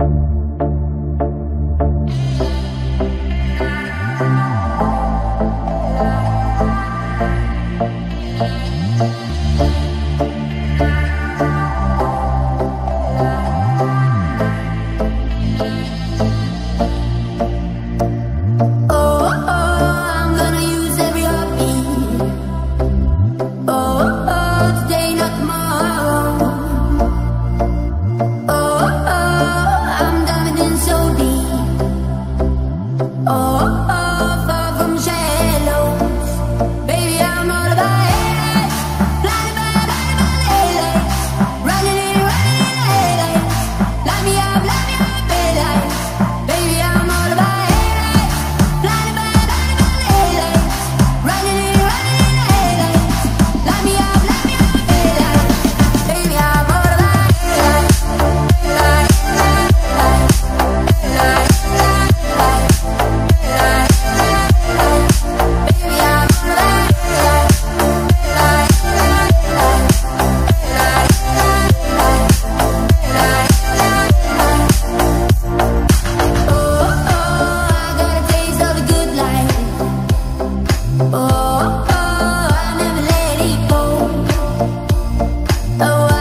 you The